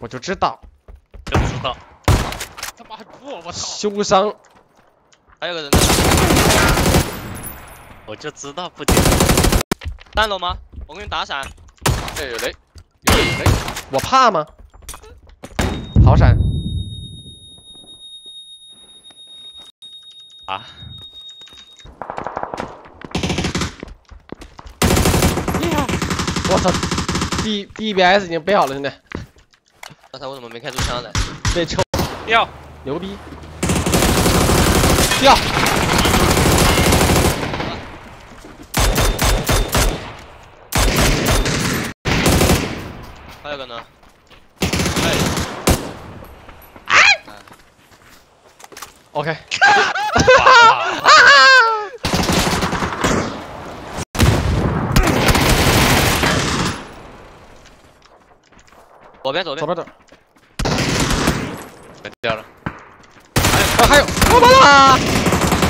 我就知道，就知道。他妈还不我操！修伤。还有个人呢，我就知道不点。三楼吗？我给你打闪。哎，有雷，有雷，有雷。我怕吗？好闪。啊！我操！B B B S 已经备好了，兄弟。那他为什么没开出枪来？被抽。掉。牛逼。掉。还有个呢。哎。OK。左边，左边，左边走。掉了。啊，还有，我跑了！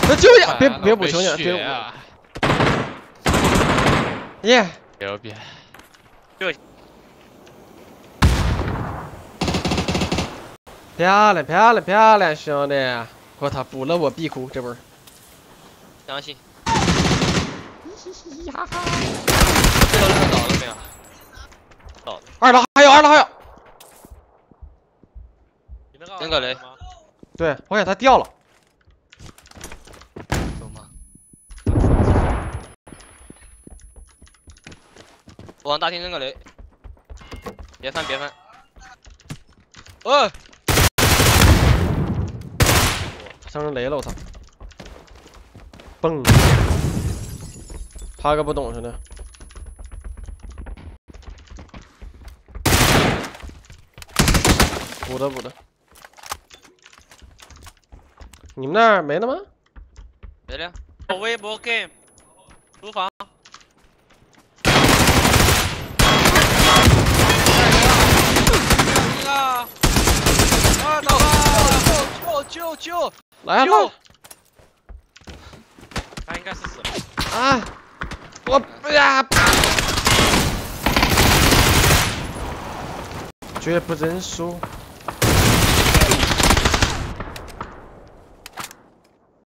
那救一下，别别补球你，别补。耶！牛逼！救！漂亮，漂亮，漂亮，兄弟！我操，补了我必哭，这波。相信。嘻嘻哈哈。这楼人倒了没有？倒了。二楼还有，二楼还有。扔个雷。对，我感觉他掉了。我往大厅扔个雷。别翻，别翻。哦。上扔雷了，我操！蹦！他个不懂似的。补的补的。你们那儿没了吗？没了。我微博 game，厨房。啊！啊！倒了！救救救救！来了！他应该是死了。啊！我哎呀！绝不认输。